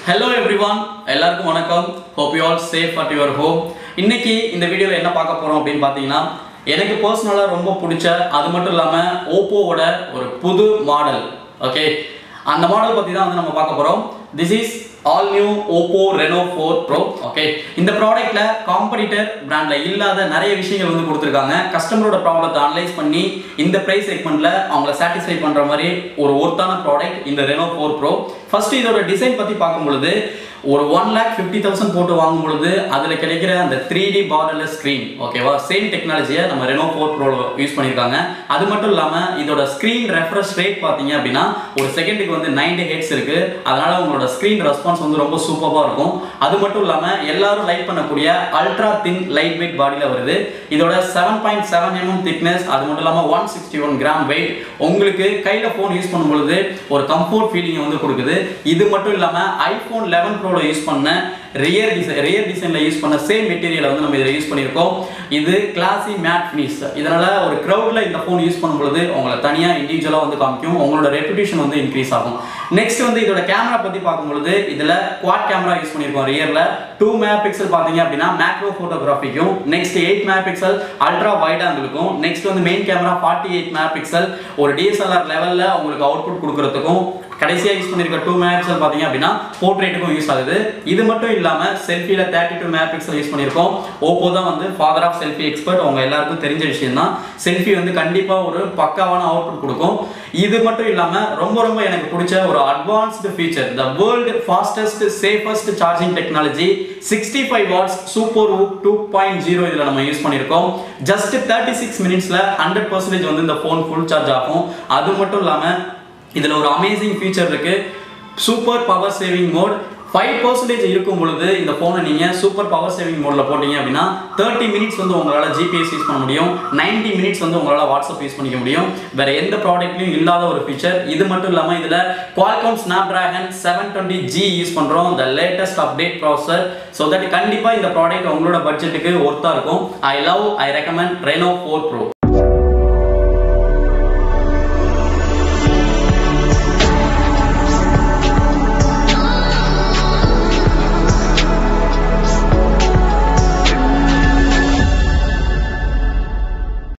Hello everyone எல்லாருக்கும் வணக்கம். Hope you all safe at your home இன்னைக்கு இந்த வீடியோவில் என்ன பார்க்க போகிறோம் அப்படின்னு பார்த்தீங்கன்னா எனக்கு பர்சனலாக ரொம்ப பிடிச்ச அது மட்டும் இல்லாமல் ஓப்போவோட ஒரு புது மாடல் ஓகே அந்த மாடல் பற்றி தான் வந்து நம்ம பார்க்க போகிறோம் this is all new Oppo Reno four pro okay இந்த ப்ராடக்ட்ல காம்படிட்டர் பிராண்ட்ல இல்லாத நிறைய விஷயங்கள் வந்து கொடுத்துருக்காங்க. கஸ்டமரோட ப்ராப்ளத்தை அனலைஸ் பண்ணி இந்த பிரைஸ் செக்மெண்ட்ல அவங்கள சாட்டிஸ்ஃபை பண்ற மாதிரி ஒரு ஒர்த்தான ப்ராடக்ட் இந்த ரெனோ ஃபோர் ப்ரோ ஃபர்ஸ்ட் இதோட டிசைன் பத்தி பார்க்கும் பொழுது ஒரு ஒன் லேக் ஃபிஃப்டி தௌசண்ட் போட்டு வாங்கும் பொழுது அதில் கிடைக்கிற அந்த த்ரீ டி பார்டர்லெஸ் ஸ்க்ரீன் ஓகேவா சேம் டெக்னாலஜியை நம்ம ரெனோ ஃபோர் ப்ரோ யூஸ் பண்ணியிருக்காங்க அது மட்டும் இல்லாமல் இதோட ஸ்க்ரீன் ரெஃப்ரெஷ் ரேட் பார்த்தீங்க அப்படின்னா ஒரு செகண்டுக்கு வந்து 90 ஹெட்ஸ் இருக்கு. அதனால உங்களோட ஸ்க்ரீன் ரெஸ்பான்ஸ் வந்து ரொம்ப சூப்பராக இருக்கும். அது மட்டும் இல்லாமல் எல்லாரும் லைக் பண்ணக்கூடிய அல்ட்ரா தின் லைட் வெயிட் பாடியில் வருது. இதோட seven point seven mm thickness அது மட்டும் இல்லாமல் one sixty one gram weight உங்களுக்கு கையில் ஃபோன் யூஸ் பண்ணும்பொழுது ஒரு கம்ஃபோர்ட் ஃபீலிங் வந்து கொடுக்குது. இது மட்டும் இல்லாமல் ஐஃபோன் லெவன் ப்ரோவில் யூஸ் பண்ண ரியர் டிசைன் ரியர் டிசைனில் யூஸ் பண்ண சேம் மெட்டீரியலை வந்து நம்ம இதில் யூஸ் பண்ணியிருக்கோம். இது கிளாசி மேட் ஃபினிஷ் இதனால் ஒரு க்ரௌடில் இந்த ஃபோன் யூஸ் பண்ணும்பொழுது உங்களை தனியாக இண்டிவிஜுவலாக வந்து காமிக்கும். உங்களோட ரெப்புடேஷன் வந்து இன்க்ரீஸ் ஆகும். நெக்ஸ்ட் வந்து இதோட கேமரா பற்றி பார்க்கும்பொழுது இதில் குவாட் கேமரா யூஸ் பண்ணியிருக்கோம் ரியரில் டூ மெகா பிக்சல் பார்த்தீங்க அப்படின்னா macro ஃபோட்டோகிராஃபிக்கும் next eight megapixel ultra wide ஆங்கிளுக்கும் next வந்து main camera forty eight megapixel ஒரு டிஎஸ்எல்ஆர் லெவலில் உங்களுக்கு அவுட்புட் கொடுக்குறதுக்கும் கடைசியாக யூஸ் பண்ணியிருக்க டூ மேப்ஸ் பார்த்தீங்க அப்படின்னா போர்ட்ரேட்டுக்கும் யூஸ் ஆகுது. இது மட்டும் இல்லாமல் செல்ஃபியில் thirty two mega pixel use பண்ணியிருக்கோம் ஓப்போ தான் வந்து ஃபாதர் ஆஃப் செல்ஃபி எக்ஸ்பர்ட் அவங்க எல்லாருக்கும் தெரிஞ்ச விஷயம் தான் செல்ஃபி வந்து கண்டிப்பாக ஒரு பக்காவான அவுட்புட் கொடுக்கும். இது மட்டும் இல்லாமல் ரொம்ப ரொம்ப எனக்கு பிடிச்ச ஒரு advanced feature the world fastest safest charging technology sixty five watts super VOOC two point zero இதில் நம்ம யூஸ் பண்ணியிருக்கோம் ஜஸ்ட் தேர்ட்டி சிக்ஸ் மினிட்ஸில் ஹண்ட்ரட் பர்சன்டேஜ் வந்து இந்த ஃபோன் ஃபுல் சார்ஜ் ஆகும். அது மட்டும் இல்லாமல் இதில் ஒரு அமேசிங் ஃபீச்சர் இருக்கு. Super power saving mode five percentage இருக்கும் பொழுது இந்த ஃபோனை நீங்கள் சூப்பர் பவர் சேவிங் மோடில் போட்டீங்க அப்படின்னா தேர்ட்டி மினிட்ஸ் வந்து உங்களால் ஜிபிஎஸ் யூஸ் பண்ண முடியும். 90 மினிட்ஸ் வந்து உங்களால் வாட்ஸ்அப் யூஸ் பண்ணிக்க முடியும். வேறு எந்த ப்ராடக்ட்லையும் இல்லாத ஒரு ஃபீச்சர் இது மட்டும் இல்லாமல் இதில் Qualcomm Snapdragon seven twenty G use பண்ணுறோம் the latest update processor so that கண்டிப்பாக இந்த ப்ராடக்ட் உங்களோட பட்ஜெட்டுக்கு ஒர்த்தாக இருக்கும். I love I recommend Reno four pro